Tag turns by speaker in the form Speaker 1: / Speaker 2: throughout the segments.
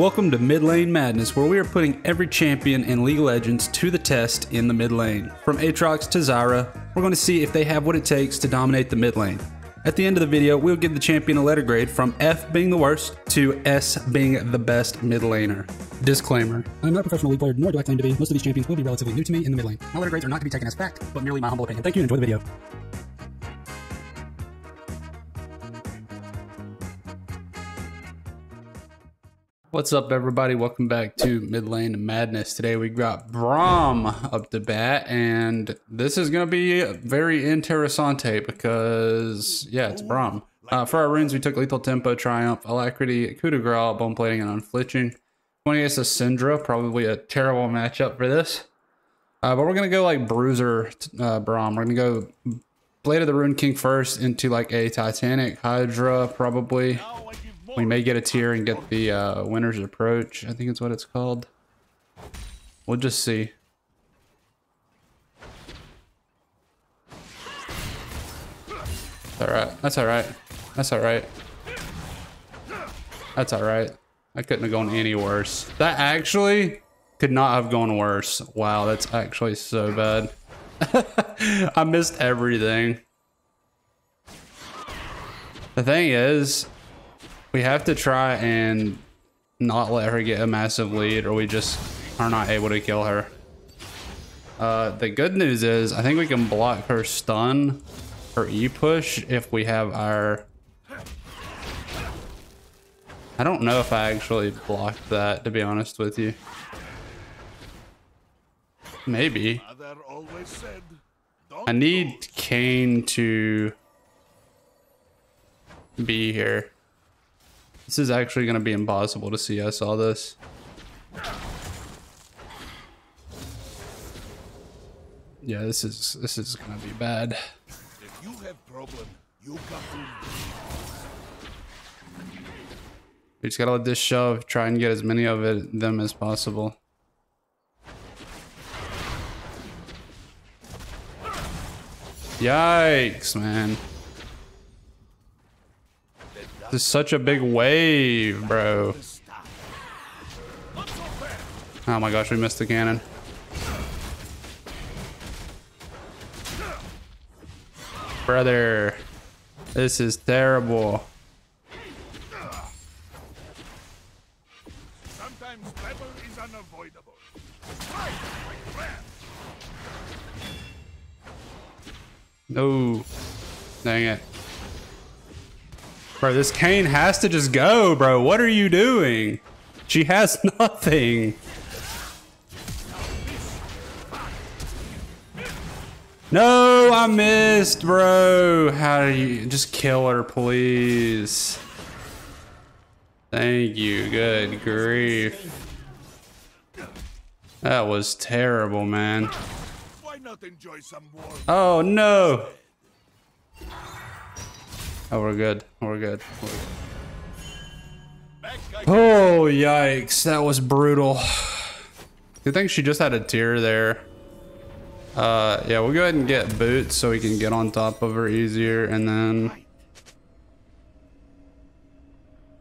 Speaker 1: Welcome to Mid Lane Madness, where we are putting every champion in League of Legends to the test in the mid lane. From Aatrox to Zyra, we're going to see if they have what it takes to dominate the mid lane. At the end of the video, we'll give the champion a letter grade from F being the worst to S being the best mid laner. Disclaimer. I'm not a professional league player, nor do I claim to be. Most of these champions will be relatively new to me in the mid lane. My letter grades are not to be taken as fact, but merely my humble opinion. Thank you and enjoy the video. What's up, everybody? Welcome back to Mid Lane Madness. Today we got Braum up to bat, and this is going to be very interessante because, yeah, it's Braum. Uh, for our runes, we took Lethal Tempo, Triumph, Alacrity, Coup de Grace, Bone Plating, and Unflinching. 20 is a Syndra, probably a terrible matchup for this. Uh, but we're going to go like Bruiser uh, Braum. We're going to go Blade of the Rune King first into like a Titanic Hydra, probably. We may get a tier and get the uh, Winter's Approach. I think it's what it's called. We'll just see. All right. That's all right. That's all right. That's all right. I couldn't have gone any worse. That actually could not have gone worse. Wow, that's actually so bad. I missed everything. The thing is, we have to try and not let her get a massive lead or we just are not able to kill her. Uh, the good news is I think we can block her stun, her E-push if we have our... I don't know if I actually blocked that, to be honest with you. Maybe. I need Kayn to be here. This is actually going to be impossible to see. I saw this. Yeah, this is this is going to be bad. If you have problem, you got to We just gotta let this shove, try and get as many of it them as possible. Yikes, man. This is such a big wave, bro. Oh my gosh, we missed the cannon. Brother, this is terrible. Sometimes battle is unavoidable. No. Dang it. Bro, this Kayn has to just go, bro. What are you doing? She has nothing. No, I missed, bro. How do you just kill her, please? Thank you. Good grief. That was terrible, man. Oh no. Oh, we're good. We're good. We're good. Oh, yikes. That was brutal. Good thing she just had a tear there. Uh, yeah, we'll go ahead and get boots so we can get on top of her easier and then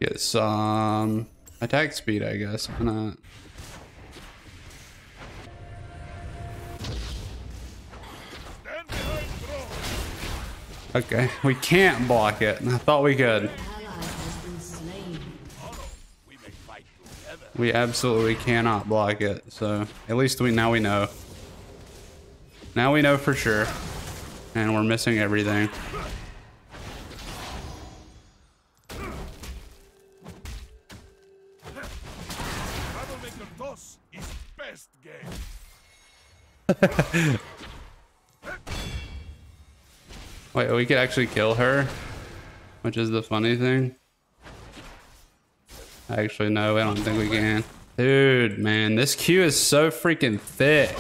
Speaker 1: get some attack speed, I guess. Why not? Okay, we can't block it. I thought we could. We absolutely cannot block it, so at least we now we know. Now we know for sure. And we're missing everything. Wait, we could actually kill her? Which is the funny thing. Actually, no, I don't think we can. Dude, man, this queue is so freaking thick.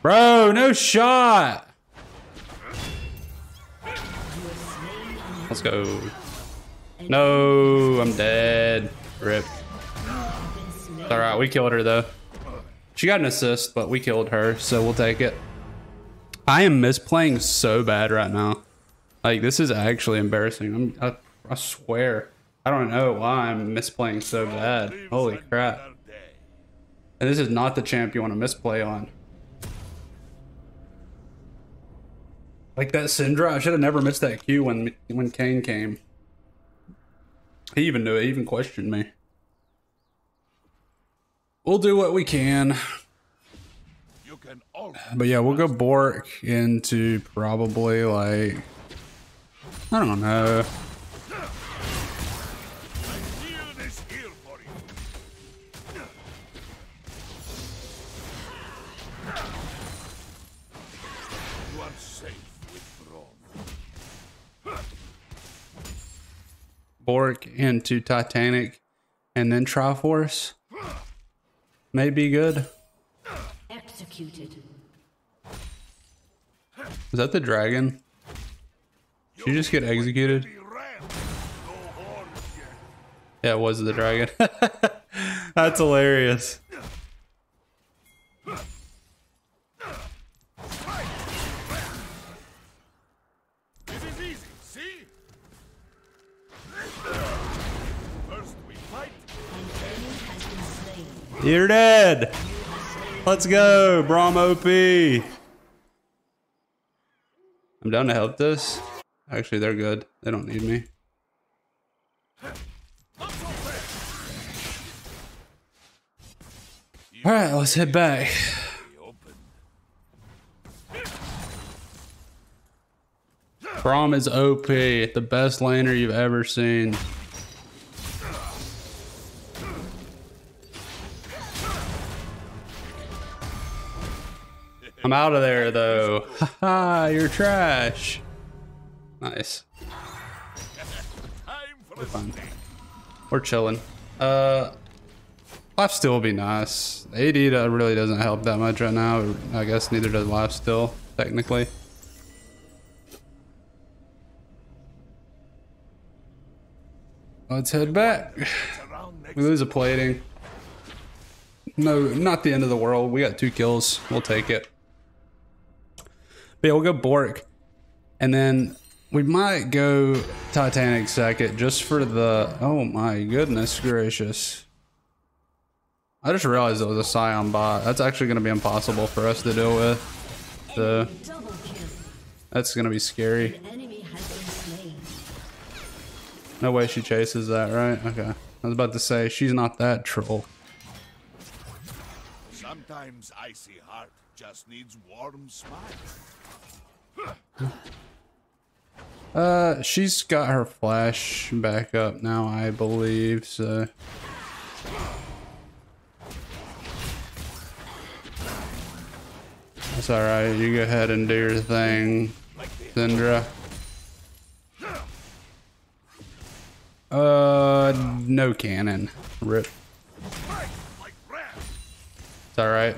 Speaker 1: Bro, no shot. Let's go. No, I'm dead. Rip. Alright, we killed her though. She got an assist, but we killed her, so we'll take it. I am misplaying so bad right now. Like this is actually embarrassing. I'm, I, I swear. I don't know why I'm misplaying so bad. Holy crap. And this is not the champ you want to misplay on. Like that Syndra, I should have never missed that Q when when Kayn came. He even knew it, he even questioned me. We'll do what we can. But yeah, we'll go Bork into probably like I don't know. Bork into Titanic and then Triforce may be good. Executed. Is that the dragon? Did you just get executed? Yeah, it was the dragon. That's hilarious. You're dead. Let's go, Braum OP. I'm down to help this. Actually, they're good. They don't need me. All right, let's head back. Braum is OP, the best laner you've ever seen. I'm out of there though. Haha, you're trash. Nice. We're fine. We're chilling. Uh, life steal will be nice. AD really doesn't help that much right now. I guess neither does life steal, technically. Let's head back. We lose a plating. No, not the end of the world. We got two kills. We'll take it. But yeah, we'll go Bork. And then we might go Titanic second just for the... Oh my goodness gracious. I just realized it was a Sion bot. That's actually going to be impossible for us to deal with. So, that's going to be scary. No way she chases that, right? Okay. I was about to say, she's not that troll. Sometimes icy heart just needs warm smile. Uh, she's got her flash back up now, I believe, so... That's alright, you go ahead and do your thing, Syndra. Uh, no cannon. Rip. It's alright.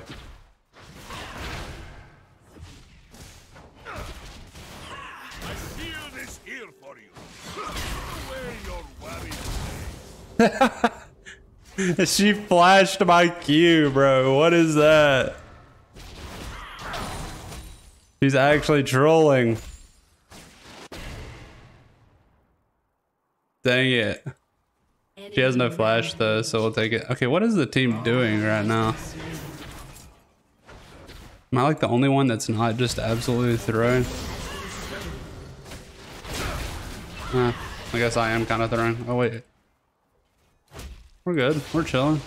Speaker 1: she flashed my Q, bro. What is that? She's actually trolling. Dang it. She has no flash though, so we'll take it. Okay, what is the team doing right now? Am I like the only one that's not just absolutely throwing? Uh, I guess I am kind of throwing. Oh wait. We're good. We're chilling.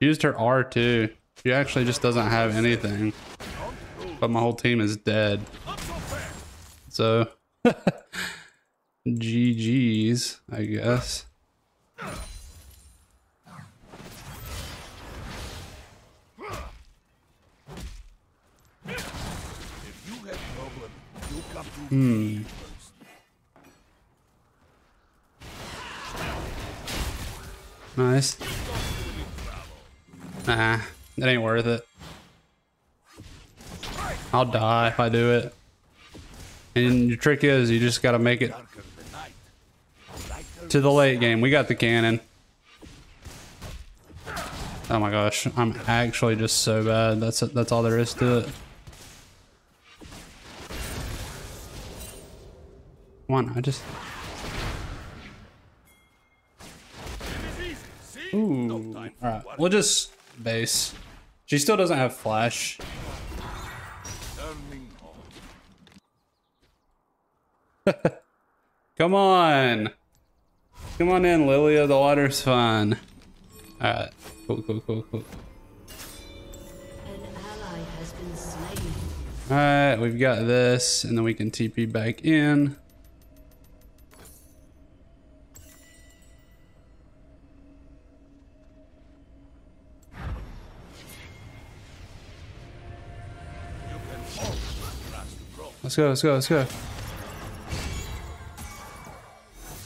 Speaker 1: Used her R too. She actually just doesn't have anything. But my whole team is dead. So, GG's, I guess. Hmm. Nice. Nah, it ain't worth it. I'll die if I do it. And your trick is you just gotta make it to the late game. We got the cannon. Oh my gosh, I'm actually just so bad. That's that's all there is to it. One, I just Alright, we'll just base. She still doesn't have flash. Come on. Come on in, Lilia. The water's fun. Alright. Cool, cool, cool, cool. Alright, we've got this, and then we can TP back in. Let's go, let's go, let's go.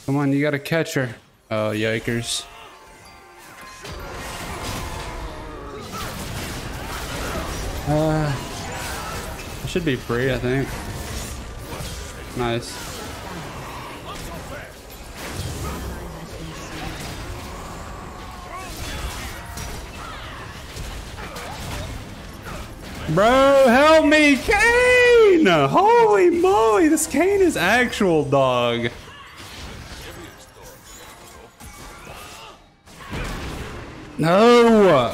Speaker 1: Come on, you gotta catch her. Oh, yikers. Uh, it should be free, I think. Nice. Bro, help me, Kayn! Holy moly, this Kayn is actual dog. No!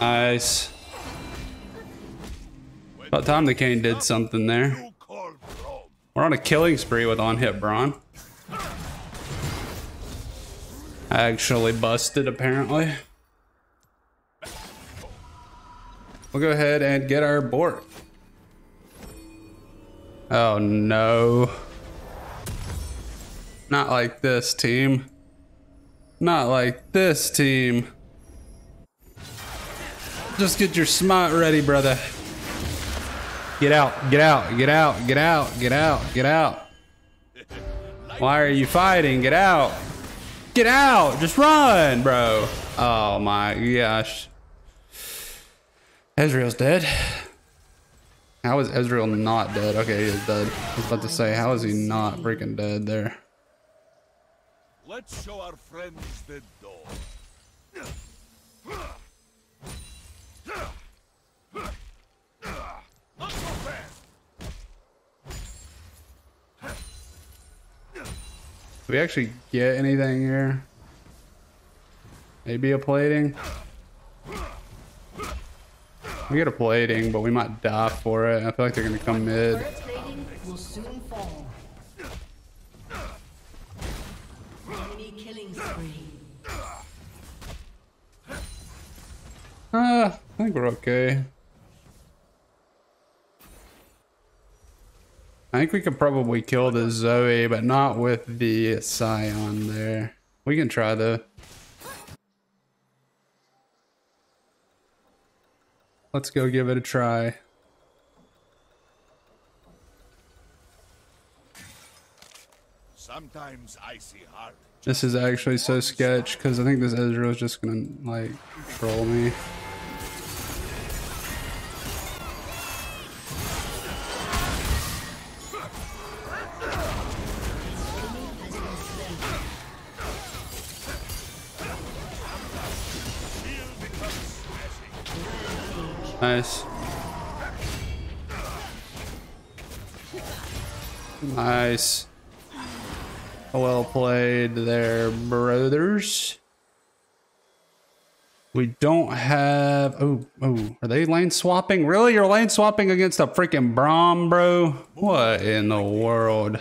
Speaker 1: Nice. About time the Kayn did something there. We're on a killing spree with on-hit Braum. Actually busted, apparently. We'll go ahead and get our board. Oh no. Not like this, team. Not like this, team. Just get your smite ready, brother. Get out, get out, get out, get out, get out, get out. Why are you fighting? Get out. Get out! Just run, bro. Oh my gosh. Ezreal's dead. How is Ezreal not dead? Okay, he is dead. I was about to say, how is he not freaking dead there? Let's show our friends the door. Do we actually get anything here? Maybe a plating? We get a plating, but we might die for it. I feel like they're gonna come mid. Uh, I think we're okay. I think we could probably kill the Zoe, but not with the Sion there. We can try though. Let's go give it a try. Sometimes I see heart. This is actually so sketch because I think this Ezreal is just gonna like troll me. Nice. Nice. Well played there, brothers. We don't have... Oh, oh, are they lane swapping? Really? You're lane swapping against a freaking Braum, bro? What in the world?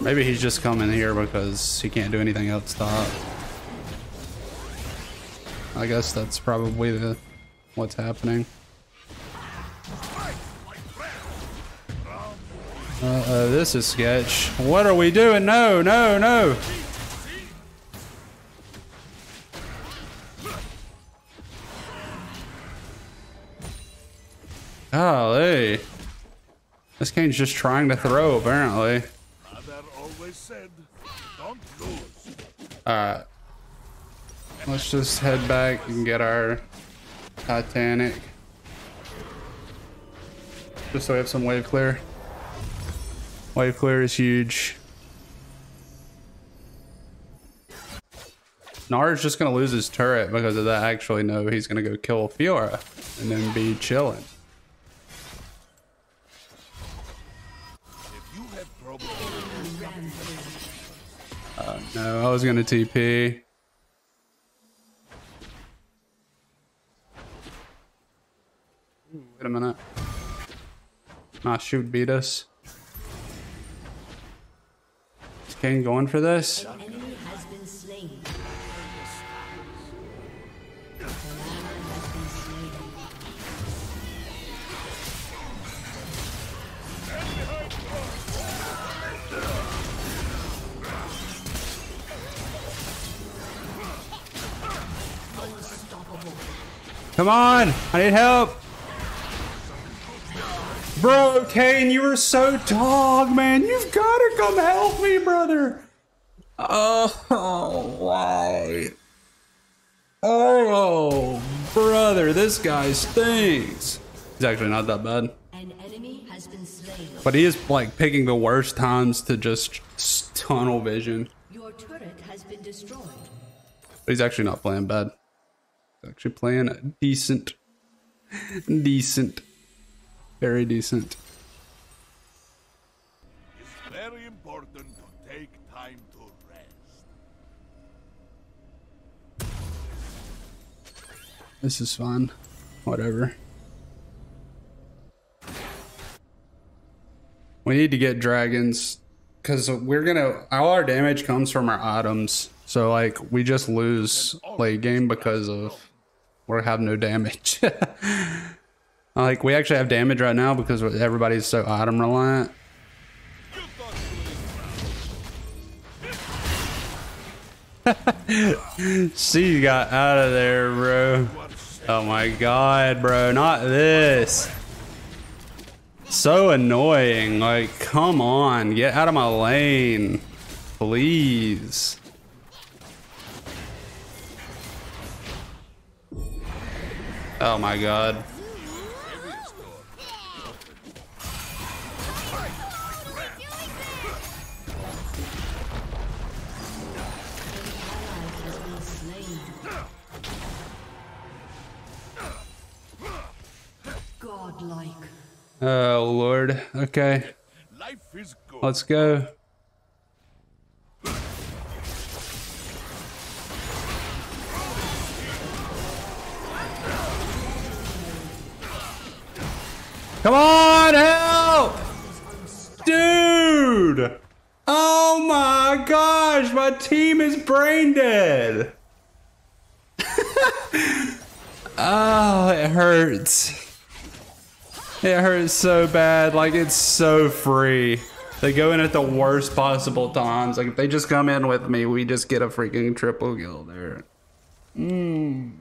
Speaker 1: Maybe he's just coming here because he can't do anything else top. I guess that's probably the what's happening. Uh, uh, this is sketch. What are we doing? No, no, no. Golly. This Kayn's just trying to throw, apparently. Alright. Let's just head back and get our Titanic. Just so we have some wave clear. Wave clear is huge. Gnar is just gonna lose his turret because of that. Actually, no, he's gonna go kill Fiora and then be chilling. Uh, no, I was gonna TP. Wait a minute. Nah, shoot, beat us. Is Kayn going for this? Come on! I need help! Bro, Kayn, you are so dog, man. You've got to come help me, brother. Oh, why? Oh, brother, this guy stinks. He's actually not that bad. But he is like picking the worst times to just tunnel vision. Your turret has been destroyed. But he's actually not playing bad. He's actually playing decent. decent. Very decent.
Speaker 2: It's very important to take time to rest.
Speaker 1: This is fun. Whatever. We need to get dragons because we're gonna all our damage comes from our items. So like we just lose late game because of we have no damage. like we actually have damage right now because everybody's so item reliant. You got out of there, bro. Oh my god, bro, not this. So annoying. Like, come on, get out of my lane. Please. Oh my god. Oh lord. Okay. Let's go. Come on, help! Dude! Oh my gosh, my team is brain dead. oh, it hurts. It hurts so bad. Like, it's so free. They go in at the worst possible times. Like, if they just come in with me, we just get a freaking triple kill there. Mmm.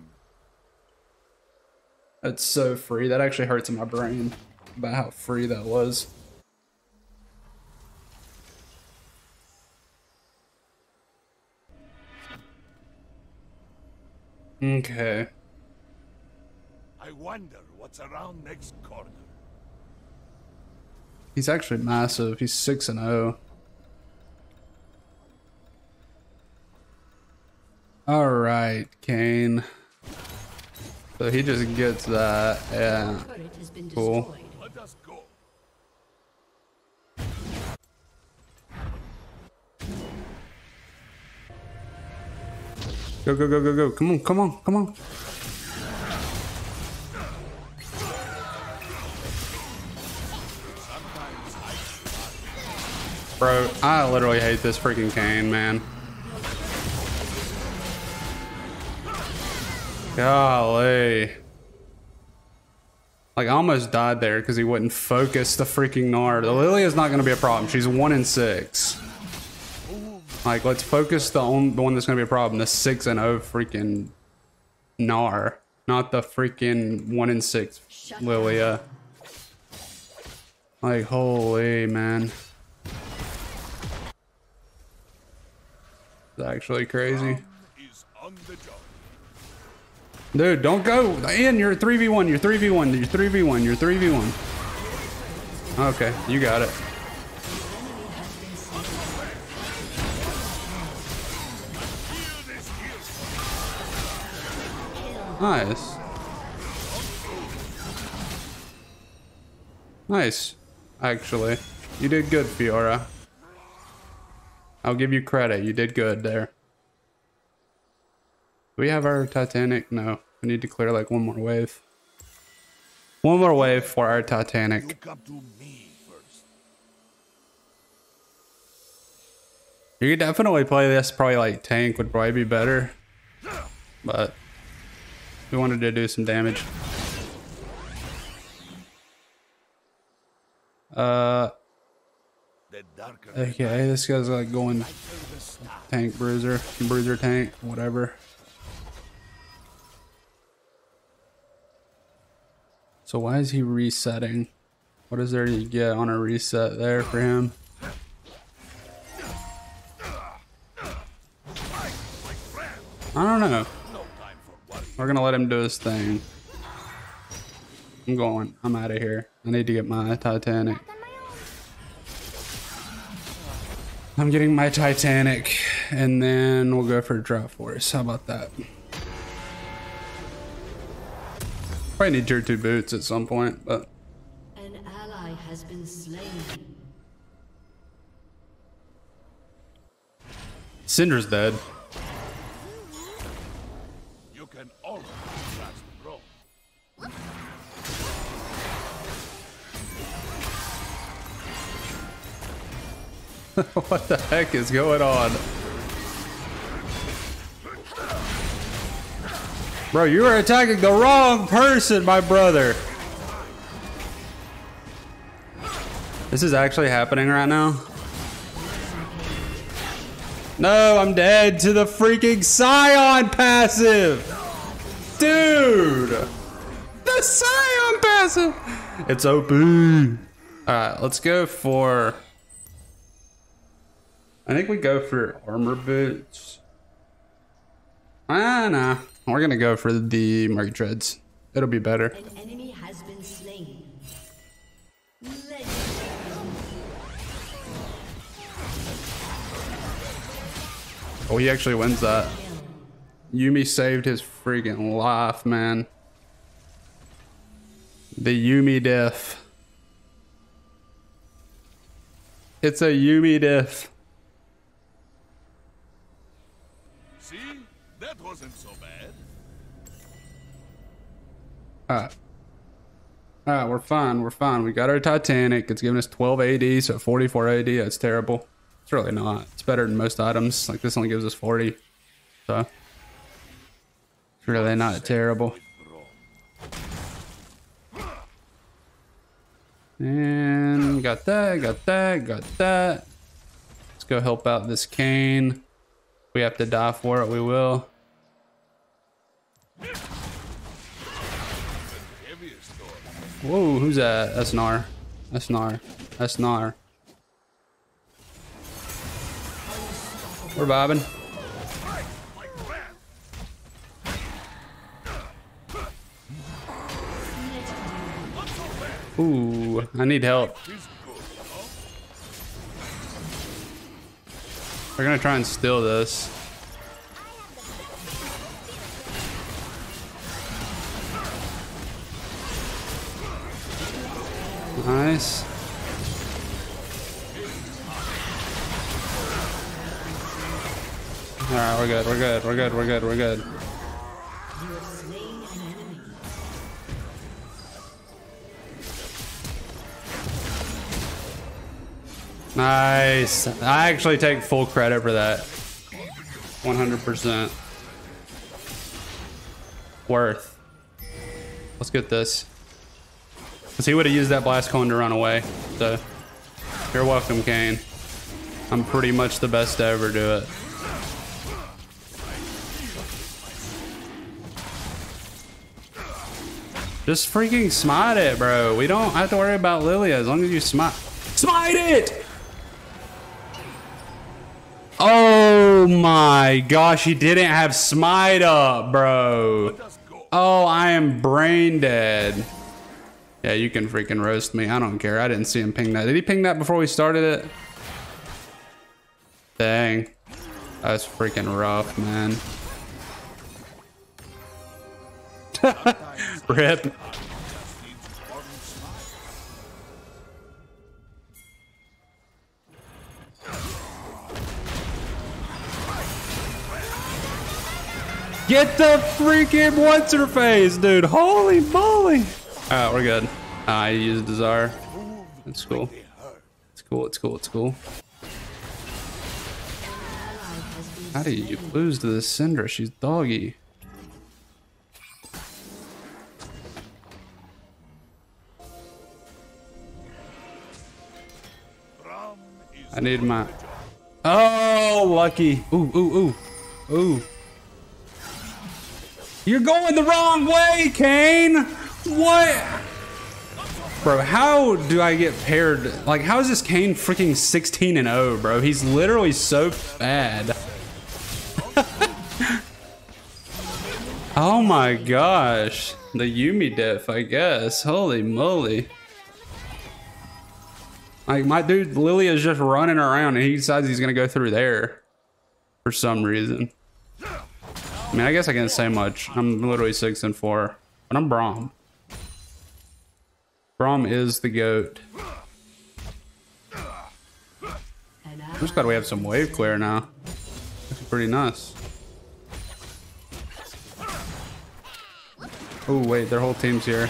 Speaker 1: That's so free. That actually hurts in my brain about how free that was. Okay.
Speaker 2: I wonder what's around next corner.
Speaker 1: He's actually massive. He's 6 and 0. All right, Kayn. So he just gets that. Yeah. Cool. Go, go, go, go, go. Come on, come on, come on. Bro, I literally hate this freaking Kayn, man. Golly. Like, I almost died there because he wouldn't focus the freaking Gnar. The Lily is not going to be a problem. She's 1 in 6. Like, let's focus the, on, the one that's going to be a problem. The 6 and 0 freaking Gnar. Not the freaking 1 in 6 Lilia. Like, holy, man. It's actually crazy. Dude, don't go. Ian, you're 3v1. You're 3v1. You're 3v1. You're 3v1. Okay, you got it. Nice. Nice. Actually. You did good, Fiora. I'll give you credit. You did good there. Do we have our Titanic? No. We need to clear like one more wave. One more wave for our Titanic.
Speaker 2: come to me first.
Speaker 1: You could definitely play this probably like tank would probably be better. But we wanted to do some damage. Uh okay, this guy's like going tank bruiser, bruiser tank, whatever. So why is he resetting? What is there to get on a reset there for him? I don't know.
Speaker 2: No time for worry.
Speaker 1: We're gonna let him do his thing. I'm going. I'm out of here. I need to get my Titanic. I'm getting my Titanic, and then we'll go for a Triforce. How about that? Probably need tier two boots at some point, but
Speaker 3: An ally has been slain.
Speaker 1: Cinder's dead. what the heck is going on? Bro, you are attacking the wrong person, my brother. This is actually happening right now. No, I'm dead to the freaking Sion passive. Dude. The Sion passive. It's OP. All right, let's go for I think we go for armor boots. Ah, nah. We're gonna go for the Merc Treads. It'll be better.
Speaker 3: An enemy has been slain.
Speaker 1: Oh, he actually wins that. Yuumi saved his freaking life, man. The Yuumi diff. It's a Yuumi diff.
Speaker 2: See? That wasn't so bad.
Speaker 1: Alright. Alright, we're fine. We're fine. We got our Titanic. It's giving us 12 AD, so 44 AD. That's terrible. It's really not. It's better than most items. Like, this only gives us 40. So. It's really not terrible. And got that, got that, got that. Let's go help out this Kayn. We have to die for it, we will.
Speaker 2: Heaviest door.
Speaker 1: Whoa, who's that? That's Gnar. That's. That's. We're bobbing. Ooh, I need help. We're gonna try and steal this. Nice. Alright, we're good, we're good, we're good, we're good, we're good. Nice. I actually take full credit for that. 100%. Worth. Let's get this. Because he would have used that blast cone to run away. So, you're welcome, Kayn. I'm pretty much the best to ever do it. Just freaking smite it, bro. We don't have to worry about Lilia as long as you smite. Smite it! Oh my gosh, he didn't have smite up, bro. Oh, I am brain dead. Yeah, you can freaking roast me. I don't care. I didn't see him ping that. Did he ping that before we started it? Dang. That's freaking rough, man. Rip. Get the freaking what's her face, dude. Holy moly. Alright, we're good. I used Desire. That's cool. It's cool, it's cool, it's cool. How do you lose to this Syndra? She's doggy. I need my. Oh, lucky. Ooh, ooh, ooh, ooh. You're going the wrong way, Kayn. What? Bro, how do I get paired? Like, how is this Kayn freaking 16 and 0, bro? He's literally so bad. oh my gosh. The Yuumi diff, I guess. Holy moly. Like my dude Lily is just running around and he decides he's gonna go through there for some reason. I mean, I guess I can't say much. I'm literally six and four, but I'm Braum. Braum is the goat. I'm just glad we have some wave clear now. That's pretty nice. Oh wait, their whole team's here.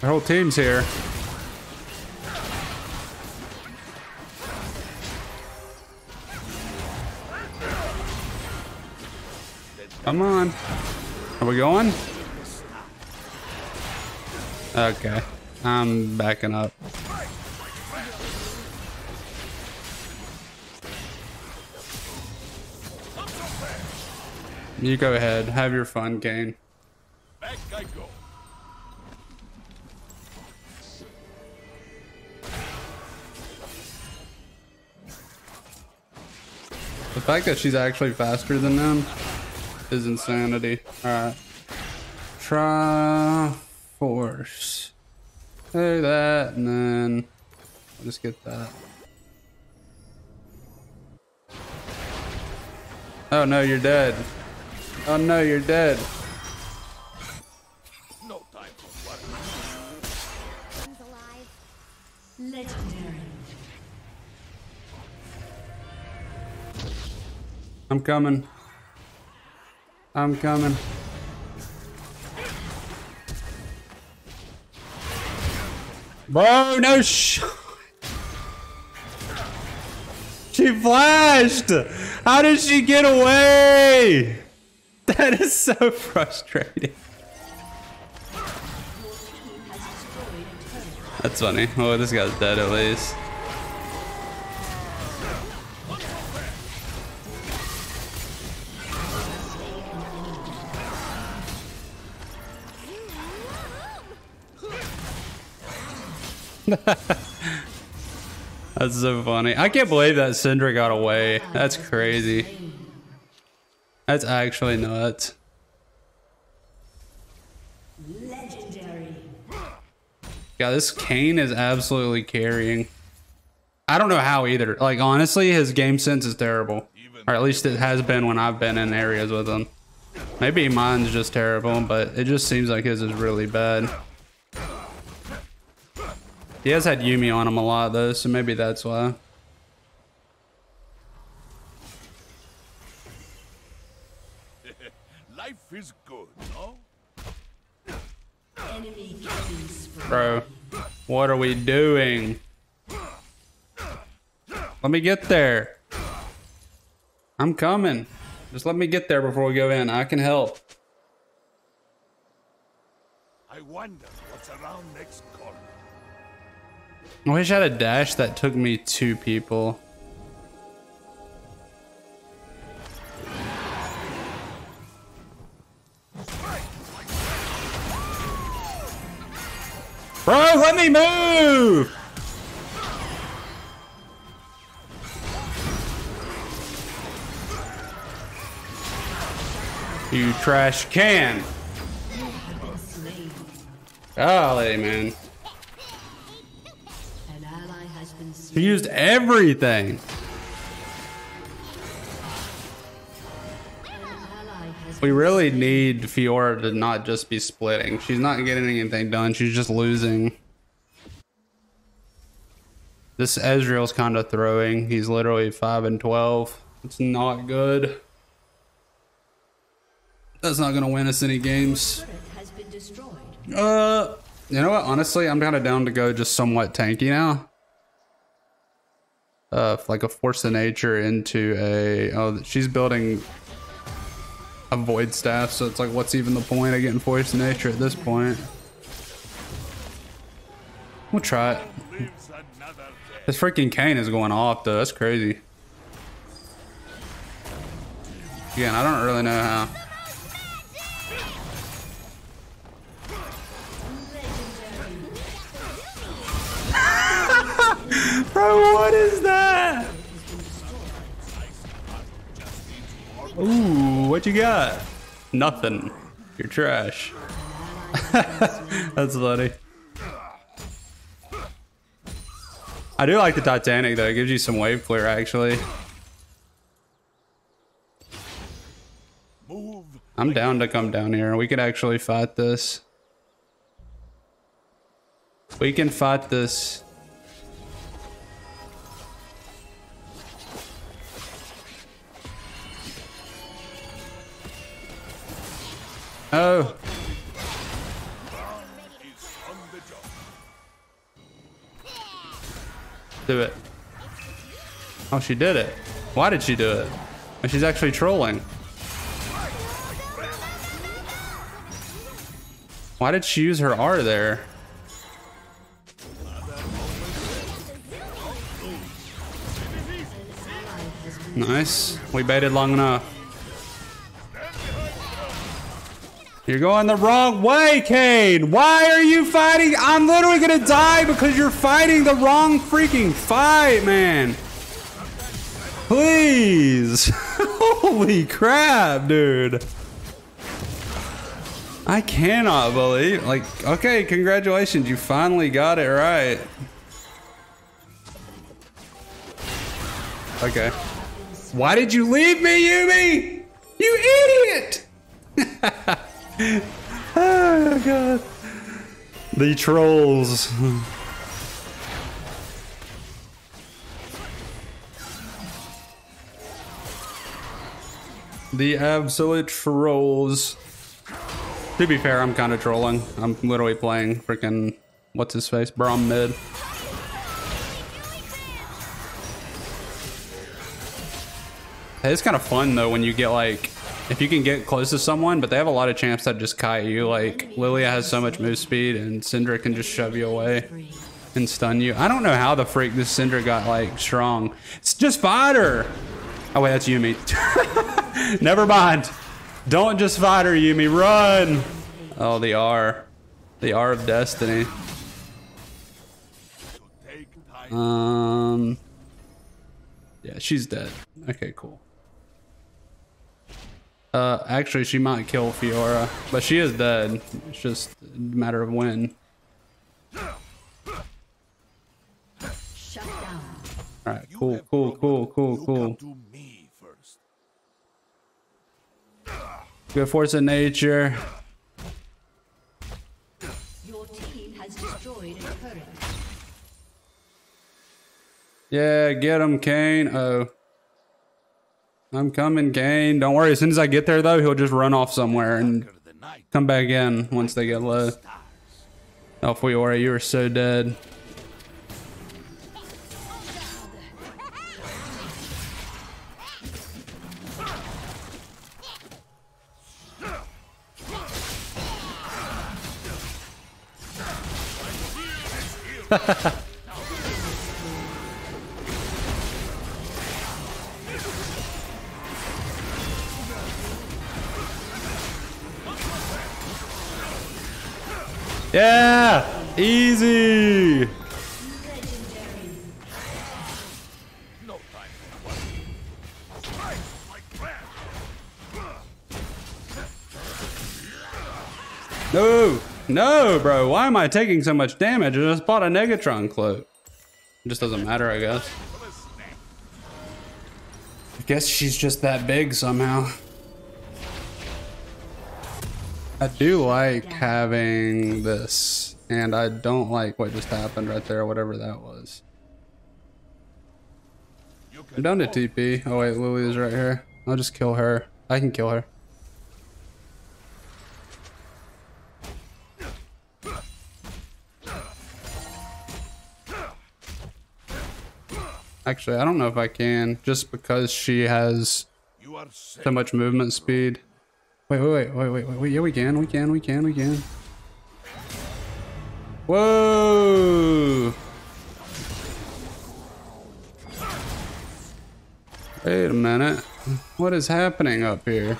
Speaker 1: Their whole team's here. Come on. Are we going? Okay. I'm backing up. You go ahead. Have your fun, Kayn.
Speaker 2: back I go.
Speaker 1: The fact that she's actually faster than them is insanity. Alright. Try force. Do that and then I'll just get that. Oh no, you're dead. Oh no, you're dead.
Speaker 2: No time for worry.
Speaker 3: Legendary.
Speaker 1: I'm coming. I'm coming. Bro, no sh- She flashed! How did she get away? That is so frustrating. That's funny. Oh, this guy's dead at least. That's so funny. I can't believe that Syndra got away. That's crazy. That's actually nuts.
Speaker 3: Legendary.
Speaker 1: Yeah, this Kayn is absolutely carrying. I don't know how either. Like honestly, his game sense is terrible. Or at least it has been when I've been in areas with him. Maybe mine's just terrible, but it just seems like his is really bad. He has had Yuumi on him a lot though, so maybe that's why.
Speaker 2: Life is good, no?
Speaker 3: Enemy killing spree.
Speaker 1: Bro, what are we doing? Let me get there. I'm coming. Just let me get there before we go in. I can help.
Speaker 2: I wonder what's around next corner.
Speaker 1: I wish I had a dash that took me two people. Bro, let me move! You trash can. Golly, man. He used everything. We really need Fiora to not just be splitting. She's not getting anything done. She's just losing. This Ezreal's kind of throwing. He's literally 5 and 12. It's not good. That's not going to win us any games. Uh, you know what? Honestly, I'm kind of down to go just somewhat tanky now. Uh, like a force of nature into a. Oh, she's building a void staff, so it's like, what's even the point of getting force of nature at this point? We'll try it. This freaking Kayn is going off though. That's crazy. Again, I don't really know how. Bro, what is that? Ooh, what you got? Nothing. You're trash. That's funny. I do like the Titanic though. It gives you some wave clear actually.
Speaker 2: Move.
Speaker 1: I'm down to come down here. We could actually fight this. We can fight this. Oh, do it. Oh, she did it. Why did she do it? Oh, She's actually trolling. Why did she use her R there? Nice. We baited long enough. You're going the wrong way, Kayn. Why are you fighting? I'm literally gonna die because you're fighting the wrong freaking fight, man. Please. Holy crap, dude. I cannot believe, like, okay, congratulations. You finally got it right. Okay. Why did you leave me, Yuumi? You idiot! Oh god. The trolls. the absolute trolls. To be fair, I'm kind of trolling. I'm literally playing freaking what's his face, Braum mid. It's kind of fun though when you get like, if you can get close to someone, but they have a lot of champs that just kite you. Like Lilia has so much move speed, and Syndra can just shove you away and stun you. I don't know how the freak this Syndra got like strong. It's just fight her. Oh wait, that's Yuumi. Never mind. Don't just fight her, Yuumi. Run. Oh, the R, the R of destiny. Um. Yeah, she's dead. Okay, cool. Uh, actually, she might kill Fiora, but she is dead. It's just a matter of when.
Speaker 3: Shut down.
Speaker 1: All right, cool, cool, cool, cool, cool.
Speaker 2: Come to me first.
Speaker 1: Good force of nature.
Speaker 3: Your team has destroyed a turret.
Speaker 1: Yeah, get him, Kayn. Oh. I'm coming, Kayn. Don't worry. As soon as I get there, though, he'll just run off somewhere and
Speaker 2: Conquer the night.
Speaker 1: come back in once they get low. Oh, Fiora, you are so dead. Yeah! Easy!
Speaker 2: No time for what? Strike like that.
Speaker 1: No! No, bro. Why am I taking so much damage? I just bought a Negatron cloak. It just doesn't matter, I guess.
Speaker 2: For the snack.
Speaker 1: I guess she's just that big somehow. I do like having this, and I don't like what just happened right there, whatever that was. I'm down to. TP. Oh wait, Lily is right here. I'll just kill her. I can kill her. Actually, I don't know if I can, just because she has
Speaker 2: You are safe.
Speaker 1: so much movement speed. Wait, wait, wait, wait, wait, wait. Yeah, we can, we can, we can, we can. Whoa! Wait a minute. What is happening up here?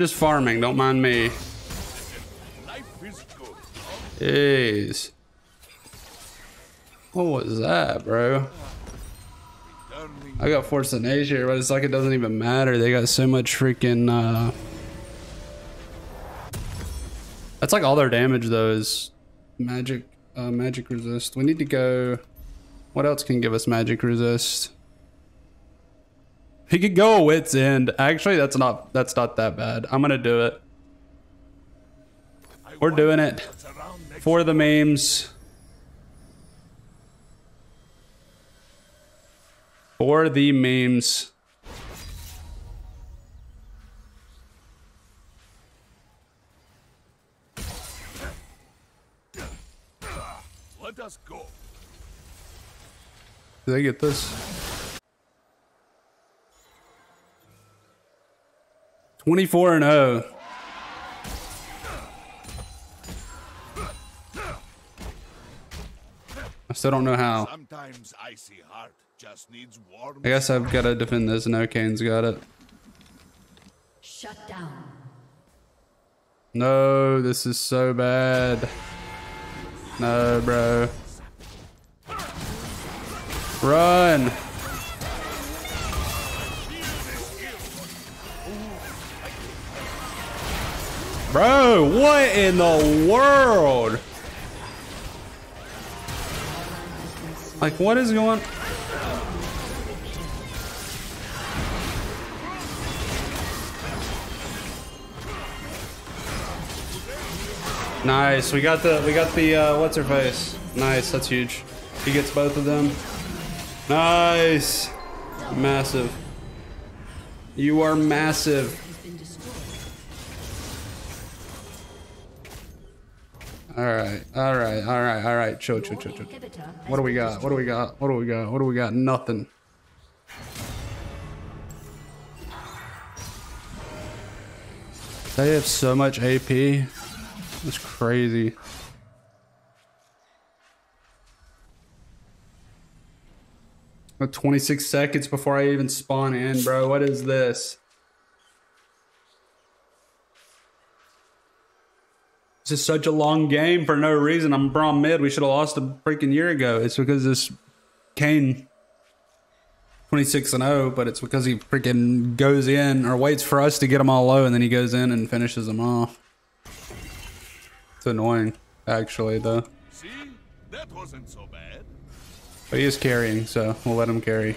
Speaker 1: Just farming, don't mind me. Jeez. What was that, bro? I got Force of Nature, but it's like it doesn't even matter. They got so much freaking, uh... That's like all their damage, though, is magic, uh, magic resist. We need to go... What else can give us magic resist? He could go a Wit's End. Actually, that's not, that's not that bad. I'm gonna do it. We're doing it.
Speaker 2: what's around next
Speaker 1: For the memes. For the memes.
Speaker 2: Let us go.
Speaker 1: Did I get this? 24 and oh. 0. I still don't know how.
Speaker 2: Sometimes icy heart just needs warm.
Speaker 1: I guess I've got to defend this. No, Kayn's got it.
Speaker 3: Shut down.
Speaker 1: No, this is so bad. No, bro. Run! Bro, what in the world? Like, what is going Nice. We got the we got the uh, what's her face. Nice. That's huge. He gets both of them. Nice. Massive. You are massive. All right. All right. All right. All right. Chill. Chill. Chill. Chill. What do we got? What do we got? What do we got? What do we got? Nothing. They have so much AP. It's crazy. With 26 seconds before I even spawn in, bro. What is this? This is such a long game for no reason. I'm Braum mid. We should have lost a freaking year ago. It's because this Kayn 26 and 0, but it's because he freaking goes in or waits for us to get him all low and then he goes in and finishes them off. It's annoying, actually, though.
Speaker 2: See? That wasn't so bad.
Speaker 1: But he is carrying, so we'll let him carry.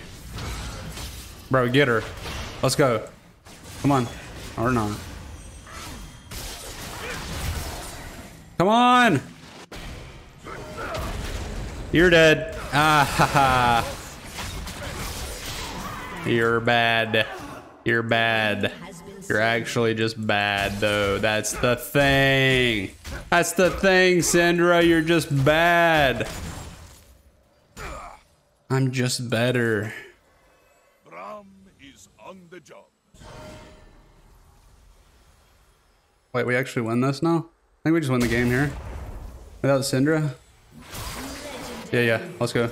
Speaker 1: Bro, get her. Let's go. Come on. Or not. Come on! You're dead. Ah ha ha. You're bad. You're bad. You're actually just bad, though. That's the thing. That's the thing, Syndra. You're just bad. I'm just better.
Speaker 2: Braum is on the job.
Speaker 1: Wait, we actually win this now? I think we just win the game here. Without Syndra? Yeah, yeah. Let's go.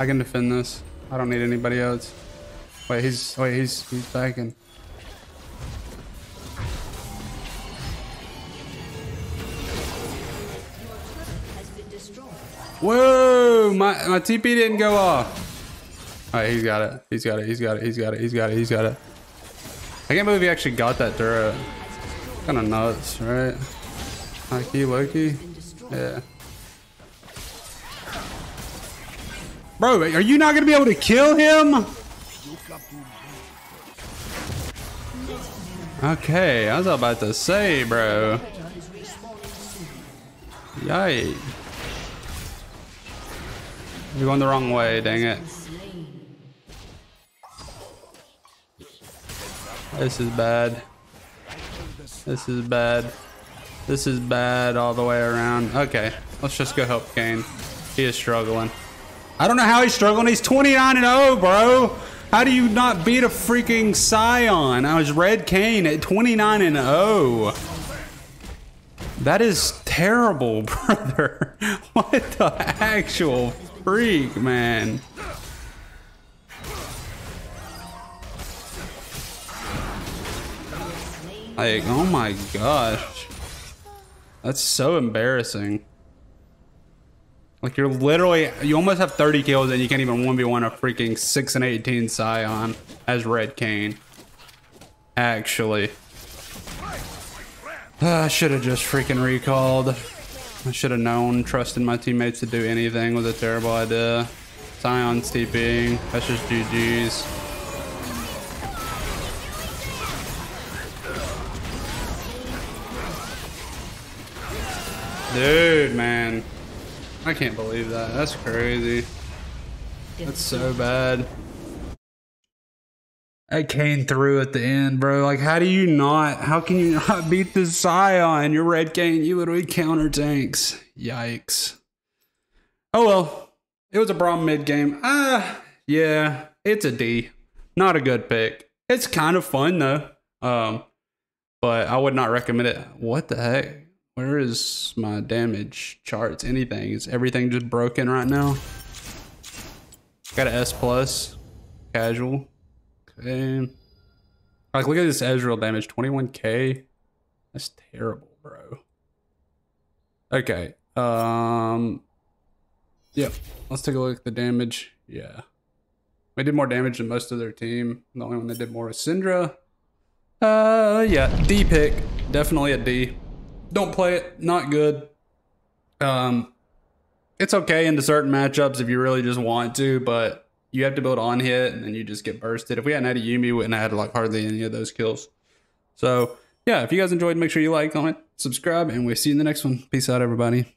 Speaker 2: I
Speaker 1: can defend this. I don't need anybody else. Wait, he's wait, he's he's backing. Whoa! My my TP didn't go off. Alright, he's got it. He's got it. He's got it. He's got it. He's got it. He's got it. I can't believe he actually got that turret. Kind of nuts, right? Loki, Loki. Yeah. Bro, are you not gonna be able to kill him? Okay, I was about to say, bro. Yikes. You're going the wrong way, dang it. This is bad. This is bad. This is bad all the way around. Okay, let's just go help Kayn. He is struggling. I don't know how he's struggling. He's 29 and 0, bro. How do you not beat a freaking Sion? I was Red Kayn at 29 and 0. That is terrible, brother. What the actual freak, man? Like, oh my gosh. That's so embarrassing. Like, you're literally, you almost have 30 kills and you can't even 1v1 a freaking 6 and 18 Sion as Red Kayn. Actually. Ah, I should have just freaking recalled. I should have known, trusted my teammates to do anything was a terrible idea. Sion's TPing. That's just GG's. Dude, man. I can't believe that. That's crazy. That's so bad. I came through at the end, bro. Like, how do you not? How can you not beat the Sion? Your red Kayn, you literally counter tanks. Yikes. Oh well. It was a Braum mid game. Ah, yeah, it's a D. Not a good pick. It's kind of fun though. Um, but I would not recommend it. What the heck? Where is my damage charts? Anything? Is everything just broken right now? Got an S plus. Casual. Okay. Like, look at this Ezreal damage 21k. That's terrible, bro. Okay. Um. Yep. Let's take a look at the damage. Yeah. We did more damage than most of their team. The only one that did more was Syndra. Uh, yeah. D pick. Definitely a D. Don't play it. Not good. Um, it's okay into certain matchups if you really just want to, but you have to build on hit and then you just get bursted. If we hadn't had a Yuumi, we wouldn't have had like hardly any of those kills. So yeah, if you guys enjoyed, make sure you like, comment, subscribe, and we'll see you in the next one. Peace out, everybody.